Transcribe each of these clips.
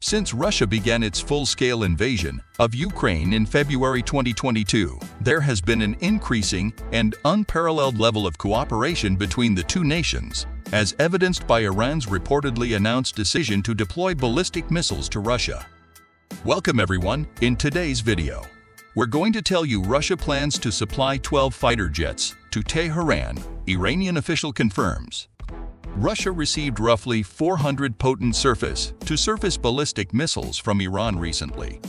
Since Russia began its full-scale invasion of Ukraine in February 2022, there has been an increasing and unparalleled level of cooperation between the two nations, as evidenced by Iran's reportedly announced decision to deploy ballistic missiles to Russia. Welcome everyone, in today's video. We're going to tell you Russia plans to supply 12 fighter jets to Tehran, Iranian official confirms. Russia received roughly 400 potent surface-to-surface ballistic missiles from Iran recently,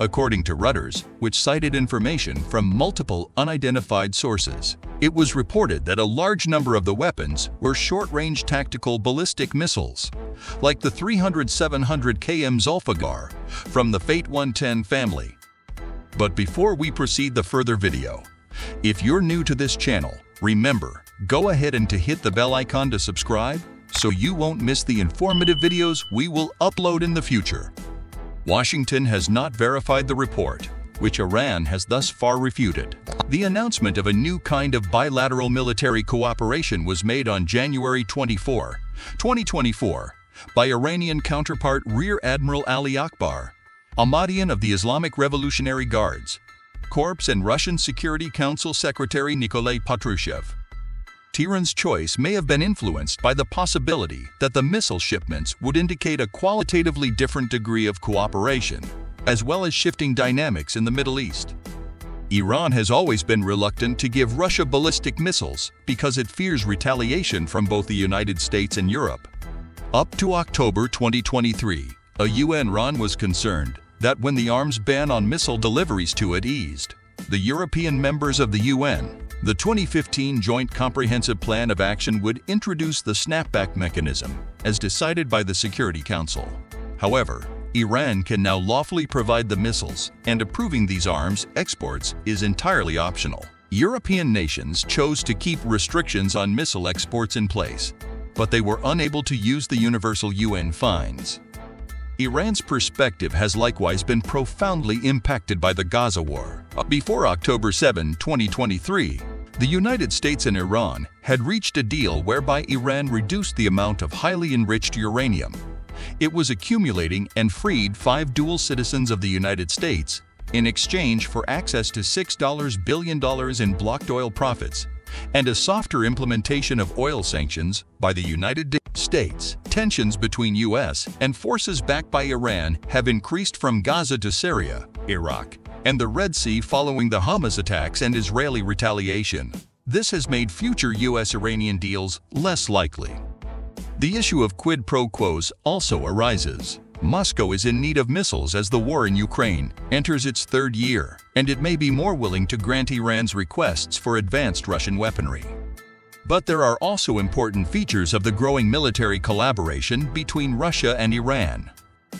according to Reuters, which cited information from multiple unidentified sources. It was reported that a large number of the weapons were short-range tactical ballistic missiles, like the 300-700 km Zolfaghar from the Fateh 110 family. But before we proceed the further video, if you're new to this channel, remember, go ahead and to hit the bell icon to subscribe so you won't miss the informative videos we will upload in the future. Washington has not verified the report, which Iran has thus far refuted. The announcement of a new kind of bilateral military cooperation was made on January 24, 2024, by Iranian counterpart Rear Admiral Ali Akbar, Ahmadian of the Islamic Revolutionary Guards, Corps and Russian Security Council Secretary Nikolai Patrushev. Tehran's choice may have been influenced by the possibility that the missile shipments would indicate a qualitatively different degree of cooperation, as well as shifting dynamics in the Middle East. Iran has always been reluctant to give Russia ballistic missiles because it fears retaliation from both the United States and Europe. Up to October 2023, a UN Iran was concerned that when the arms ban on missile deliveries to it eased, the European members of the UN the 2015 Joint Comprehensive Plan of Action would introduce the snapback mechanism, as decided by the Security Council. However, Iran can now lawfully provide the missiles, and approving these arms exports is entirely optional. European nations chose to keep restrictions on missile exports in place, but they were unable to use the universal UN fines. Iran's perspective has likewise been profoundly impacted by the Gaza war. Uh, before October 7, 2023, the United States and Iran had reached a deal whereby Iran reduced the amount of highly enriched uranium. It was accumulating and freed five dual citizens of the United States in exchange for access to $6 billion in blocked oil profits and a softer implementation of oil sanctions by the United States. Tensions between U.S. and forces backed by Iran have increased from Gaza to Syria, Iraq, and the Red Sea following the Hamas attacks and Israeli retaliation. This has made future U.S.-Iranian deals less likely. The issue of quid pro quos also arises. Moscow is in need of missiles as the war in Ukraine enters its third year, and it may be more willing to grant Iran's requests for advanced Russian weaponry. But there are also important features of the growing military collaboration between Russia and Iran.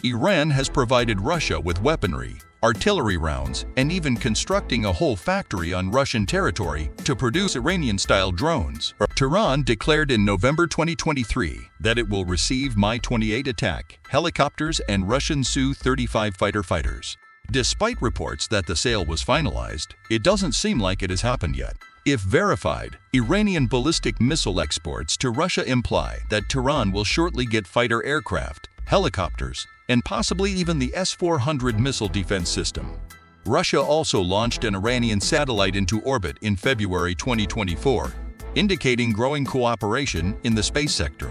Iran has provided Russia with weaponry, artillery rounds, and even constructing a whole factory on Russian territory to produce Iranian-style drones. Tehran declared in November 2023 that it will receive Mi-28 attack, helicopters, and Russian Su-35 fighter fighters. Despite reports that the sale was finalized, it doesn't seem like it has happened yet. If verified, Iranian ballistic missile exports to Russia imply that Tehran will shortly get fighter aircraft, helicopters, and possibly even the S-400 missile defense system. Russia also launched an Iranian satellite into orbit in February 2024, indicating growing cooperation in the space sector.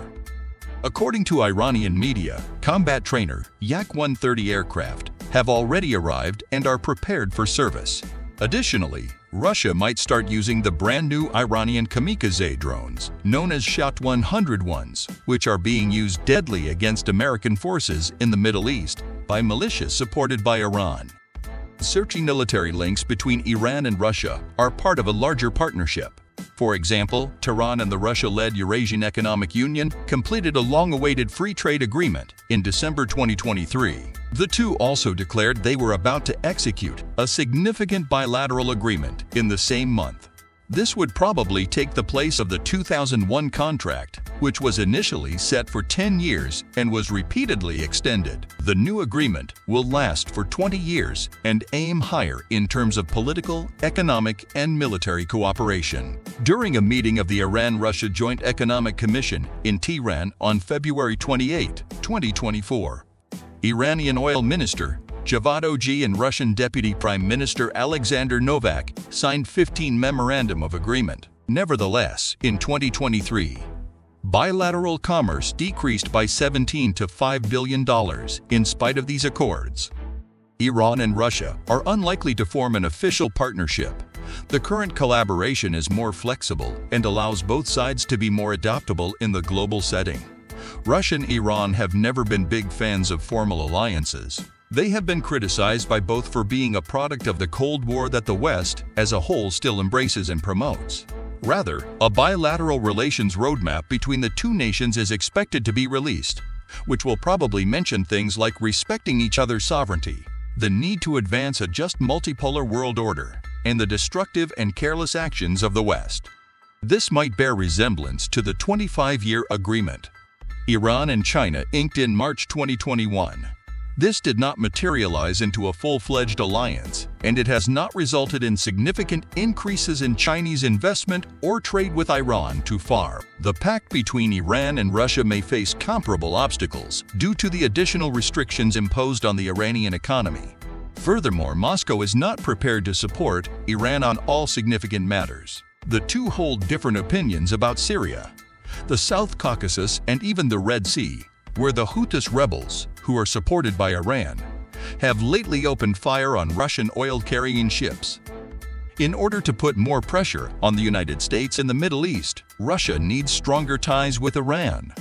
According to Iranian media, combat trainer Yak-130 aircraft have already arrived and are prepared for service. Additionally, Russia might start using the brand new Iranian kamikaze drones, known as Shahed 100 ones, which are being used deadly against American forces in the Middle East by militias supported by Iran. Searching military links between Iran and Russia are part of a larger partnership. For example, Tehran and the Russia-led Eurasian Economic Union completed a long-awaited free trade agreement in December 2023. The two also declared they were about to execute a significant bilateral agreement in the same month. This would probably take the place of the 2001 contract, which was initially set for 10 years and was repeatedly extended. The new agreement will last for 20 years and aim higher in terms of political, economic, and military cooperation. During a meeting of the Iran-Russia Joint Economic Commission in Tehran on February 28, 2024, Iranian oil minister Javad Oji and Russian Deputy Prime Minister Alexander Novak signed 15 Memorandum of Agreement. Nevertheless, in 2023, bilateral commerce decreased by 17 to $5 billion in spite of these accords. Iran and Russia are unlikely to form an official partnership. The current collaboration is more flexible and allows both sides to be more adaptable in the global setting. Russia and Iran have never been big fans of formal alliances. They have been criticized by both for being a product of the Cold War that the West, as a whole, still embraces and promotes. Rather, a bilateral relations roadmap between the two nations is expected to be released, which will probably mention things like respecting each other's sovereignty, the need to advance a just multipolar world order, and the destructive and careless actions of the West. This might bear resemblance to the 25-year agreement Iran and China inked in March 2021. This did not materialize into a full-fledged alliance, and it has not resulted in significant increases in Chinese investment or trade with Iran too far. The pact between Iran and Russia may face comparable obstacles due to the additional restrictions imposed on the Iranian economy. Furthermore, Moscow is not prepared to support Iran on all significant matters. The two hold different opinions about Syria, the South Caucasus, and even the Red Sea, where the Houthis rebels, who are supported by Iran, have lately opened fire on Russian oil-carrying ships. In order to put more pressure on the United States in the Middle East, Russia needs stronger ties with Iran.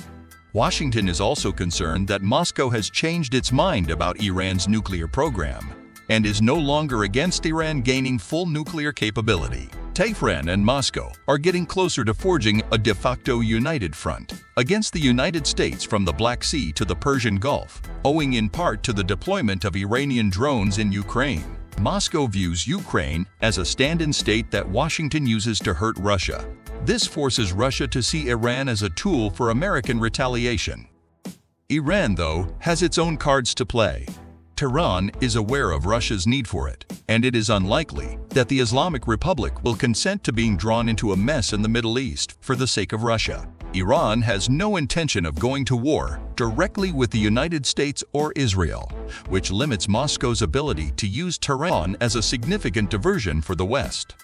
Washington is also concerned that Moscow has changed its mind about Iran's nuclear program and is no longer against Iran gaining full nuclear capability. Tehran and Moscow are getting closer to forging a de facto united front against the United States from the Black Sea to the Persian Gulf, owing in part to the deployment of Iranian drones in Ukraine. Moscow views Ukraine as a stand-in state that Washington uses to hurt Russia. This forces Russia to see Iran as a tool for American retaliation. Iran, though, has its own cards to play. Tehran is aware of Russia's need for it, and it is unlikely that the Islamic Republic will consent to being drawn into a mess in the Middle East for the sake of Russia. Iran has no intention of going to war directly with the United States or Israel, which limits Moscow's ability to use Tehran as a significant diversion for the West.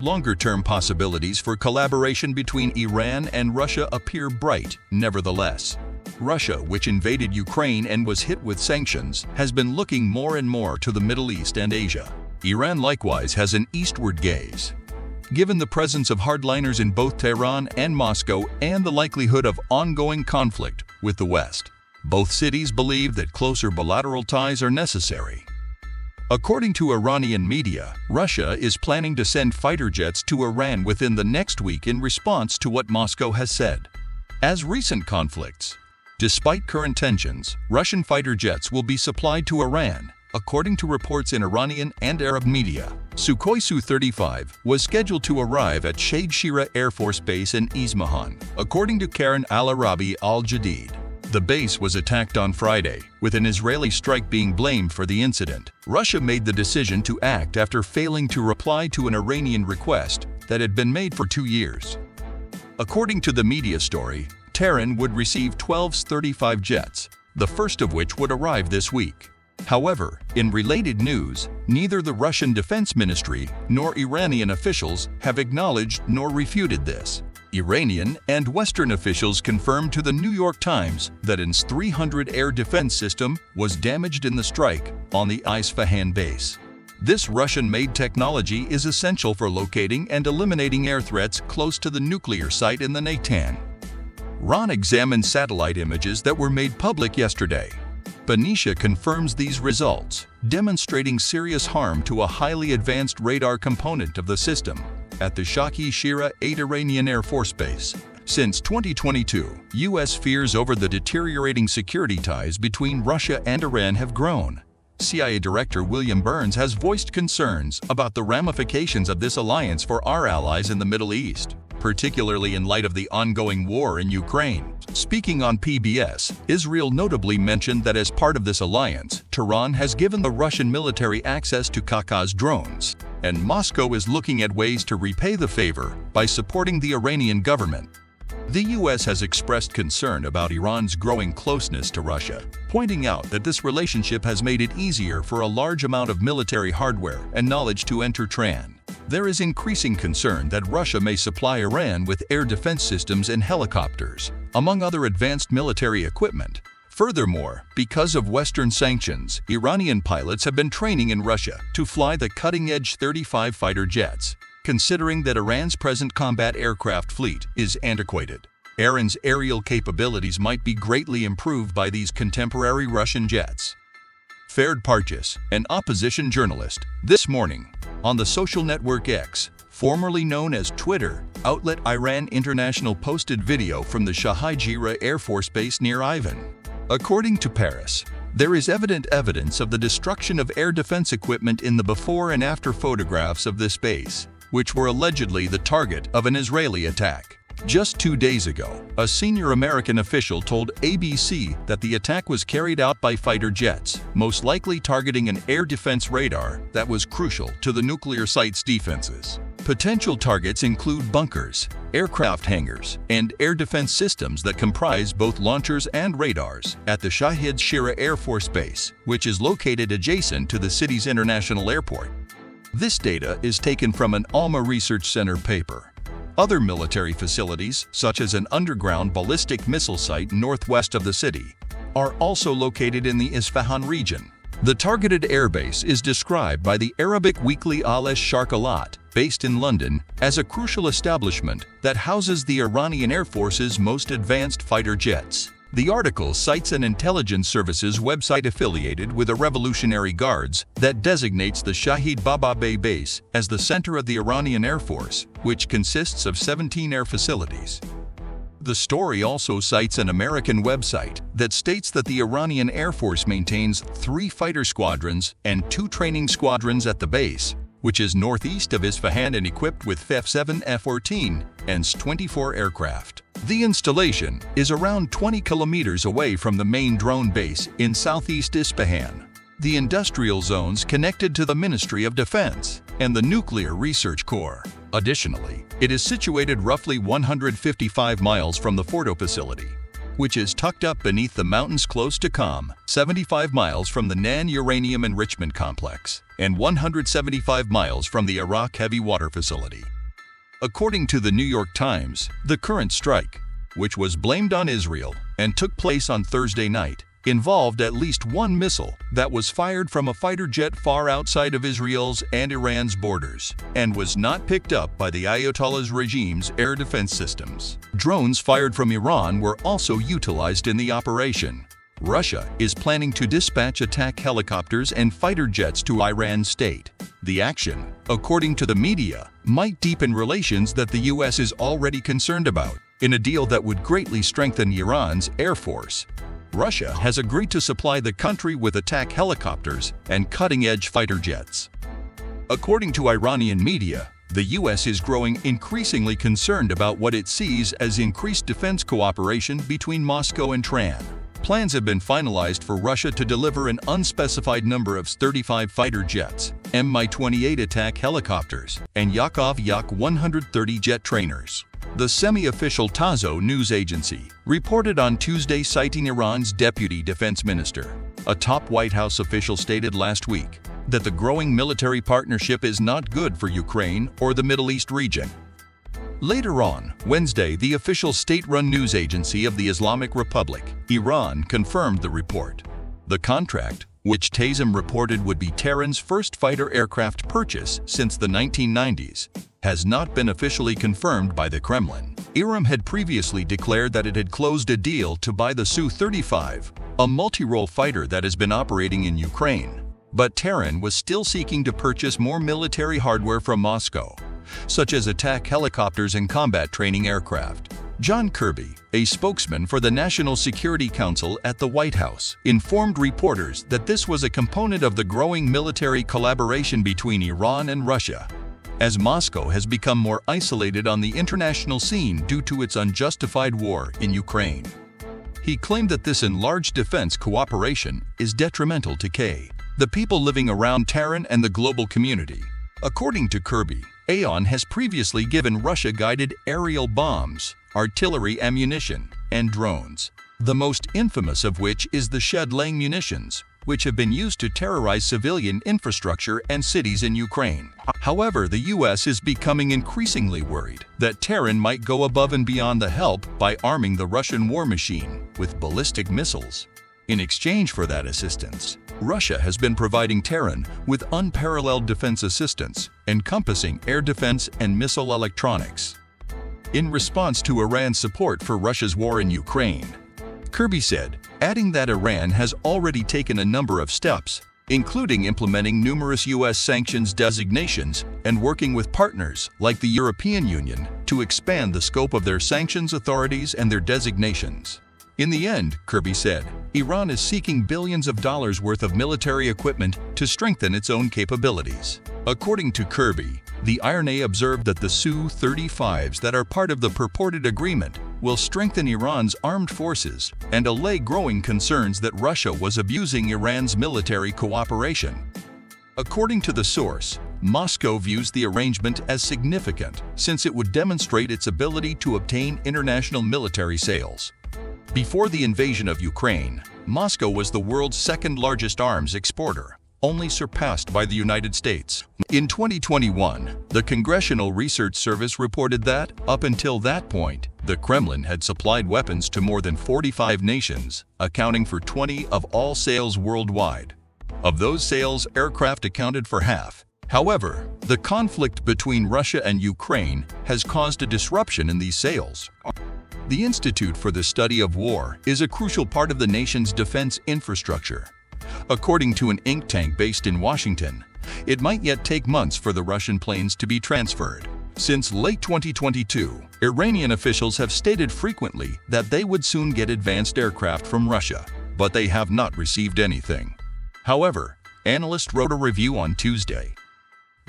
Longer-term possibilities for collaboration between Iran and Russia appear bright, nevertheless. Russia, which invaded Ukraine and was hit with sanctions, has been looking more and more to the Middle East and Asia. Iran likewise has an eastward gaze. Given the presence of hardliners in both Tehran and Moscow and the likelihood of ongoing conflict with the West, both cities believe that closer bilateral ties are necessary. According to Iranian media, Russia is planning to send fighter jets to Iran within the next week in response to what Moscow has said. As recent conflicts, Despite current tensions, Russian fighter jets will be supplied to Iran, according to reports in Iranian and Arab media. Sukhoi Su-35 was scheduled to arrive at Shade Shira Air Force Base in Isfahan, according to Karen Al-Arabi Al-Jadid. The base was attacked on Friday, with an Israeli strike being blamed for the incident. Russia made the decision to act after failing to reply to an Iranian request that had been made for two years. According to the media story, Tehran would receive 12's 35 jets, the first of which would arrive this week. However, in related news, neither the Russian Defense Ministry nor Iranian officials have acknowledged nor refuted this. Iranian and Western officials confirmed to the New York Times that its 300 air defense system was damaged in the strike on the Isfahan base. This Russian-made technology is essential for locating and eliminating air threats close to the nuclear site in the Natanz. RAN examined satellite images that were made public yesterday. Benicia confirms these results, demonstrating serious harm to a highly advanced radar component of the system at the Shaki Shira 8 Iranian Air Force Base. Since 2022, U.S. fears over the deteriorating security ties between Russia and Iran have grown. CIA Director William Burns has voiced concerns about the ramifications of this alliance for our allies in the Middle East particularly in light of the ongoing war in Ukraine. Speaking on PBS, Israel notably mentioned that as part of this alliance, Tehran has given the Russian military access to Kaka's drones, and Moscow is looking at ways to repay the favor by supporting the Iranian government. The U.S. has expressed concern about Iran's growing closeness to Russia, pointing out that this relationship has made it easier for a large amount of military hardware and knowledge to enter Tehran. There is increasing concern that Russia may supply Iran with air defense systems and helicopters, among other advanced military equipment. Furthermore, because of Western sanctions, Iranian pilots have been training in Russia to fly the cutting-edge 35 fighter jets, considering that Iran's present combat aircraft fleet is antiquated. Iran's aerial capabilities might be greatly improved by these contemporary Russian jets. Ferd Parches, an opposition journalist, this morning, on the social network X, formerly known as Twitter, outlet Iran International posted video from the Shahid Jira Air Force Base near Ivan. According to Paris, there is evident evidence of the destruction of air defense equipment in the before and after photographs of this base, which were allegedly the target of an Israeli attack. Just two days ago, a senior American official told ABC that the attack was carried out by fighter jets, most likely targeting an air defense radar that was crucial to the nuclear site's defenses. Potential targets include bunkers, aircraft hangars, and air defense systems that comprise both launchers and radars at the Shahid Shira Air Force Base, which is located adjacent to the city's international airport. This data is taken from an Alma Research Center paper. Other military facilities, such as an underground ballistic missile site northwest of the city, are also located in the Isfahan region. The targeted airbase is described by the Arabic weekly Al-Sharq based in London, as a crucial establishment that houses the Iranian Air Force's most advanced fighter jets. The article cites an intelligence services website affiliated with the Revolutionary Guards that designates the Shahid Babaei base as the center of the Iranian Air Force, which consists of 17 air facilities. The story also cites an American website that states that the Iranian Air Force maintains three fighter squadrons and two training squadrons at the base, which is northeast of Isfahan and equipped with F-7 F-14 and S-24 aircraft. The installation is around 20 kilometers away from the main drone base in southeast Isfahan. The industrial zones connected to the Ministry of Defense and the Nuclear Research Corps. Additionally, it is situated roughly 155 miles from the Fordo facility, which is tucked up beneath the mountains close to Qom, 75 miles from the NAN Uranium Enrichment Complex, and 175 miles from the Arak Heavy Water Facility. According to the New York Times, the current strike, which was blamed on Israel and took place on Thursday night, involved at least one missile that was fired from a fighter jet far outside of Israel's and Iran's borders and was not picked up by the Ayatollah's regime's air defense systems. Drones fired from Iran were also utilized in the operation. Russia is planning to dispatch attack helicopters and fighter jets to Iran state. The action, according to the media, might deepen relations that the U.S. is already concerned about in a deal that would greatly strengthen Iran's air force. Russia has agreed to supply the country with attack helicopters and cutting-edge fighter jets. According to Iranian media, the U.S. is growing increasingly concerned about what it sees as increased defense cooperation between Moscow and Tehran. Plans have been finalized for Russia to deliver an unspecified number of S-35 fighter jets, Mi-28 attack helicopters, and Yakov Yak-130 jet trainers. The semi-official Tazo news agency reported on Tuesday citing Iran's deputy defense minister. A top White House official stated last week that the growing military partnership is not good for Ukraine or the Middle East region. Later on, Wednesday, the official state-run news agency of the Islamic Republic, Iran, confirmed the report. The contract, which Tasnim reported would be Tehran's first fighter aircraft purchase since the 1990s, has not been officially confirmed by the Kremlin. Iran had previously declared that it had closed a deal to buy the Su-35, a multi-role fighter that has been operating in Ukraine. But Tehran was still seeking to purchase more military hardware from Moscow, such as attack helicopters and combat training aircraft. John Kirby, a spokesman for the National Security Council at the White House, informed reporters that this was a component of the growing military collaboration between Iran and Russia as Moscow has become more isolated on the international scene due to its unjustified war in Ukraine. He claimed that this enlarged defense cooperation is detrimental to K, the people living around Tehran and the global community. According to Kirby, Aon has previously given Russia-guided aerial bombs, artillery ammunition, and drones. The most infamous of which is the Shedlang munitions, which have been used to terrorize civilian infrastructure and cities in Ukraine. However, the U.S. is becoming increasingly worried that Tehran might go above and beyond the help by arming the Russian war machine with ballistic missiles. In exchange for that assistance, Russia has been providing Tehran with unparalleled defense assistance, encompassing air defense and missile electronics. In response to Iran's support for Russia's war in Ukraine, Kirby said, adding that Iran has already taken a number of steps, including implementing numerous U.S. sanctions designations and working with partners like the European Union to expand the scope of their sanctions authorities and their designations. In the end, Kirby said, Iran is seeking billions of dollars worth of military equipment to strengthen its own capabilities. According to Kirby, the IRNA observed that the Su-35s that are part of the purported agreement will strengthen Iran's armed forces and allay growing concerns that Russia was abusing Iran's military cooperation. According to the source, Moscow views the arrangement as significant since it would demonstrate its ability to obtain international military sales. Before the invasion of Ukraine, Moscow was the world's second largest arms exporter only surpassed by the United States. In 2021, the Congressional Research Service reported that, up until that point, the Kremlin had supplied weapons to more than 45 nations, accounting for 20 of all sales worldwide. Of those sales, aircraft accounted for half. However, the conflict between Russia and Ukraine has caused a disruption in these sales. The Institute for the Study of War is a crucial part of the nation's defense infrastructure. According to an ink tank based in Washington, it might yet take months for the Russian planes to be transferred. Since late 2022, Iranian officials have stated frequently that they would soon get advanced aircraft from Russia, but they have not received anything. However, analysts wrote a review on Tuesday.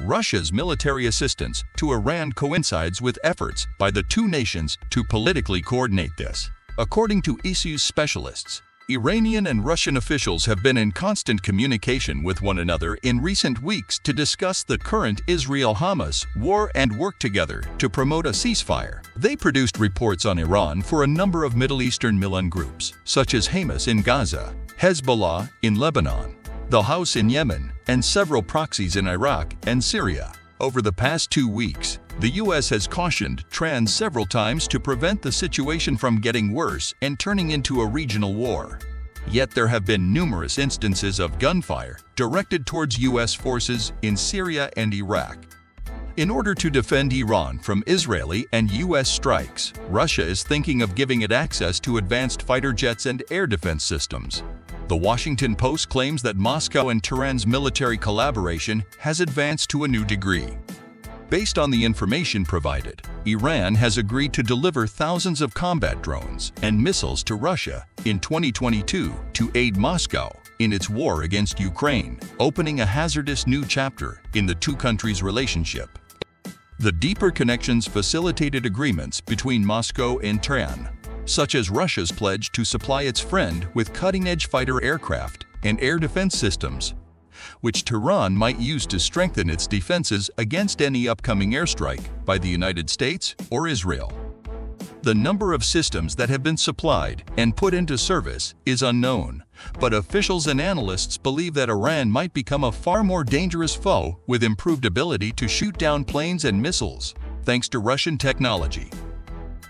Russia's military assistance to Iran coincides with efforts by the two nations to politically coordinate this. According to issues specialists, Iranian and Russian officials have been in constant communication with one another in recent weeks to discuss the current Israel-Hamas war and work together to promote a ceasefire. They produced reports on Iran for a number of Middle Eastern militant groups, such as Hamas in Gaza, Hezbollah in Lebanon, the Houthi in Yemen, and several proxies in Iraq and Syria. Over the past two weeks, the U.S. has cautioned Tehran several times to prevent the situation from getting worse and turning into a regional war. Yet there have been numerous instances of gunfire directed towards U.S. forces in Syria and Iraq. In order to defend Iran from Israeli and U.S. strikes, Russia is thinking of giving it access to advanced fighter jets and air defense systems. The Washington Post claims that Moscow and Tehran's military collaboration has advanced to a new degree. Based on the information provided, Iran has agreed to deliver thousands of combat drones and missiles to Russia in 2022 to aid Moscow in its war against Ukraine, opening a hazardous new chapter in the two countries' relationship. The deeper connections facilitated agreements between Moscow and Tehran, such as Russia's pledge to supply its friend with cutting-edge fighter aircraft and air defense systems which Tehran might use to strengthen its defenses against any upcoming airstrike by the United States or Israel. The number of systems that have been supplied and put into service is unknown, but officials and analysts believe that Iran might become a far more dangerous foe with improved ability to shoot down planes and missiles, thanks to Russian technology.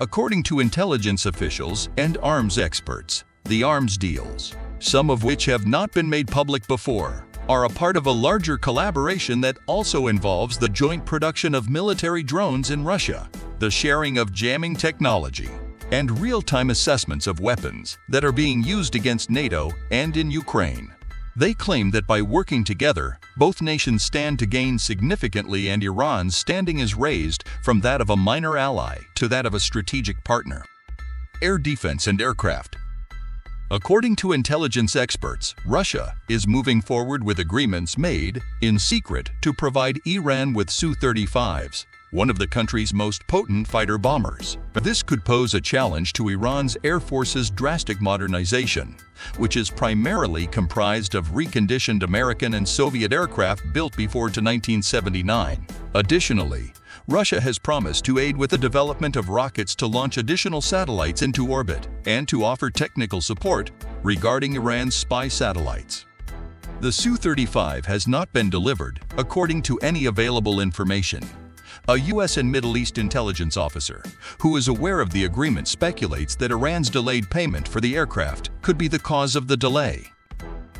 According to intelligence officials and arms experts, the arms deals, some of which have not been made public before, are a part of a larger collaboration that also involves the joint production of military drones in Russia, the sharing of jamming technology, and real-time assessments of weapons that are being used against NATO and in Ukraine. They claim that by working together, both nations stand to gain significantly and Iran's standing is raised from that of a minor ally to that of a strategic partner. Air defense and aircraft According to intelligence experts, Russia is moving forward with agreements made in secret to provide Iran with Su-35s, one of the country's most potent fighter bombers. This could pose a challenge to Iran's Air Force's drastic modernization, which is primarily comprised of reconditioned American and Soviet aircraft built before to 1979. Additionally, Russia has promised to aid with the development of rockets to launch additional satellites into orbit and to offer technical support regarding Iran's spy satellites. The Su-35 has not been delivered, according to any available information. A U.S. and Middle East intelligence officer, who is aware of the agreement speculates that Iran's delayed payment for the aircraft could be the cause of the delay.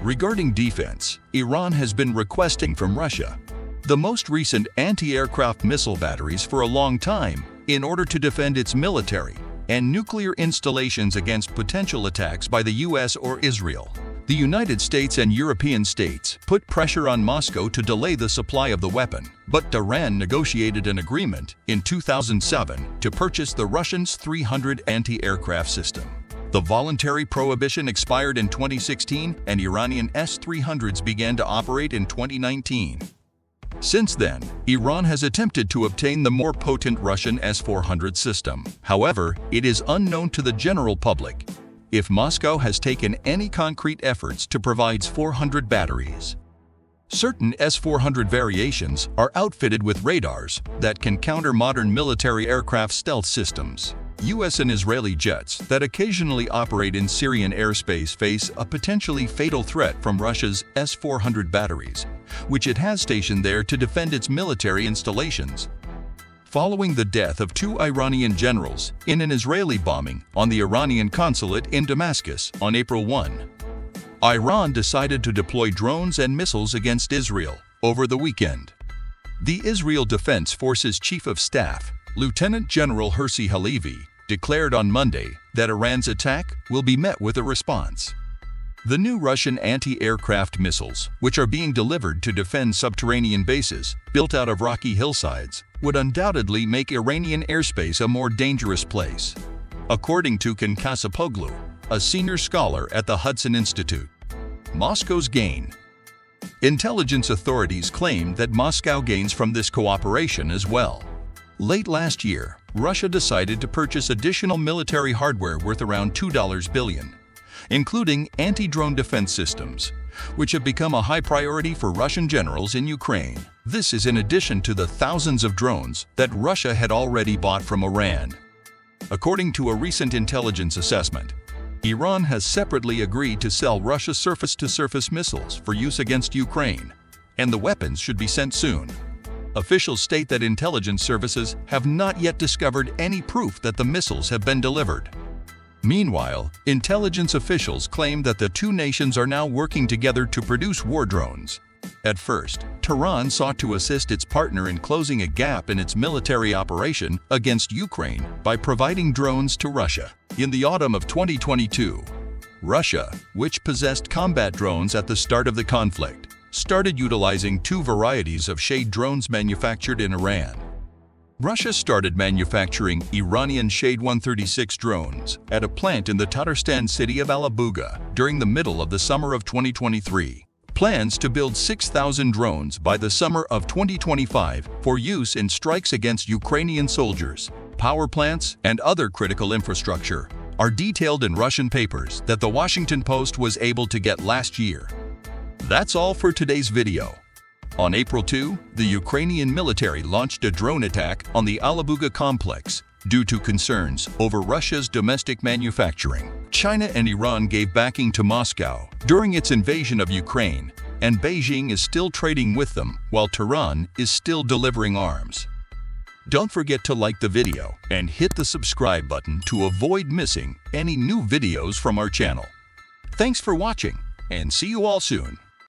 Regarding defense, Iran has been requesting from Russia the most recent anti-aircraft missile batteries for a long time in order to defend its military and nuclear installations against potential attacks by the U.S. or Israel. The United States and European states put pressure on Moscow to delay the supply of the weapon, but Tehran negotiated an agreement in 2007 to purchase the Russians' 300 anti-aircraft system. The voluntary prohibition expired in 2016 and Iranian S-300s began to operate in 2019. Since then, Iran has attempted to obtain the more potent Russian S-400 system. However, it is unknown to the general public if Moscow has taken any concrete efforts to provide 400 batteries. Certain S-400 variations are outfitted with radars that can counter modern military aircraft stealth systems. U.S. and Israeli jets that occasionally operate in Syrian airspace face a potentially fatal threat from Russia's S-400 batteries, which it has stationed there to defend its military installations following the death of two Iranian generals in an Israeli bombing on the Iranian consulate in Damascus on April 1. Iran decided to deploy drones and missiles against Israel over the weekend. The Israel Defense Forces Chief of Staff, Lieutenant General Herzi Halevi, declared on Monday that Iran's attack will be met with a response. The new Russian anti-aircraft missiles, which are being delivered to defend subterranean bases built out of rocky hillsides, would undoubtedly make Iranian airspace a more dangerous place. According to Can Kasapoglu, a senior scholar at the Hudson Institute, Moscow's gain. Intelligence authorities claim that Moscow gains from this cooperation as well. Late last year, Russia decided to purchase additional military hardware worth around $2 billion including anti-drone defense systems, which have become a high priority for Russian generals in Ukraine. This is in addition to the thousands of drones that Russia had already bought from Iran. According to a recent intelligence assessment, Iran has separately agreed to sell Russia surface-to-surface -surface missiles for use against Ukraine, and the weapons should be sent soon. Officials state that intelligence services have not yet discovered any proof that the missiles have been delivered. Meanwhile, intelligence officials claim that the two nations are now working together to produce war drones. At first, Tehran sought to assist its partner in closing a gap in its military operation against Ukraine by providing drones to Russia. In the autumn of 2022, Russia, which possessed combat drones at the start of the conflict, started utilizing two varieties of Shahed drones manufactured in Iran. Russia started manufacturing Iranian Shahed 136 drones at a plant in the Tatarstan city of Alabuga during the middle of the summer of 2023. Plans to build 6,000 drones by the summer of 2025 for use in strikes against Ukrainian soldiers, power plants, and other critical infrastructure are detailed in Russian papers that the Washington Post was able to get last year. That's all for today's video. On April 2, the Ukrainian military launched a drone attack on the Alabuga complex due to concerns over Russia's domestic manufacturing. China and Iran gave backing to Moscow during its invasion of Ukraine, and Beijing is still trading with them while Tehran is still delivering arms. Don't forget to like the video and hit the subscribe button to avoid missing any new videos from our channel. Thanks for watching and see you all soon.